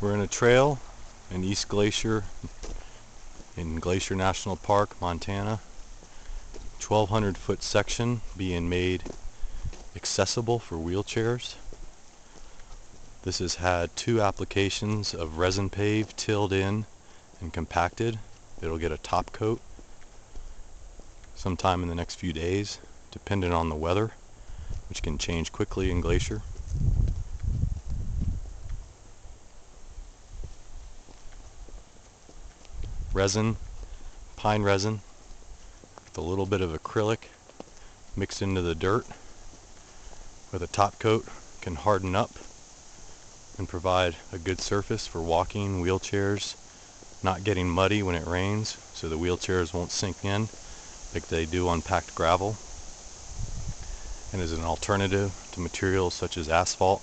We're in a trail in East Glacier in Glacier National Park, Montana. 1200 foot section being made accessible for wheelchairs. This has had two applications of resin pave tilled in and compacted. It'll get a top coat sometime in the next few days depending on the weather which can change quickly in Glacier. Resin, pine resin, with a little bit of acrylic mixed into the dirt. With a top coat can harden up and provide a good surface for walking, wheelchairs, not getting muddy when it rains so the wheelchairs won't sink in like they do on packed gravel. And is an alternative to materials such as asphalt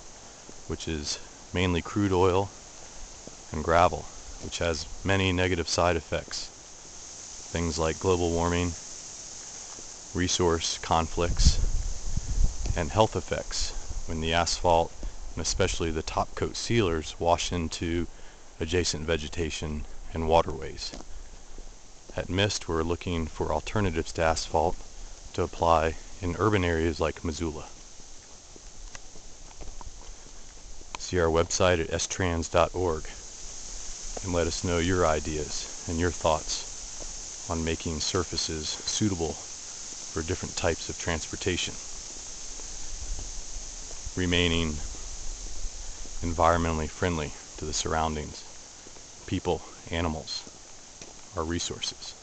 which is mainly crude oil and gravel which has many negative side effects. Things like global warming, resource conflicts, and health effects when the asphalt and especially the top coat sealers wash into adjacent vegetation and waterways. At MIST we're looking for alternatives to asphalt to apply in urban areas like Missoula. See our website at strans.org and let us know your ideas and your thoughts on making surfaces suitable for different types of transportation. Remaining environmentally friendly to the surroundings, people, animals, our resources.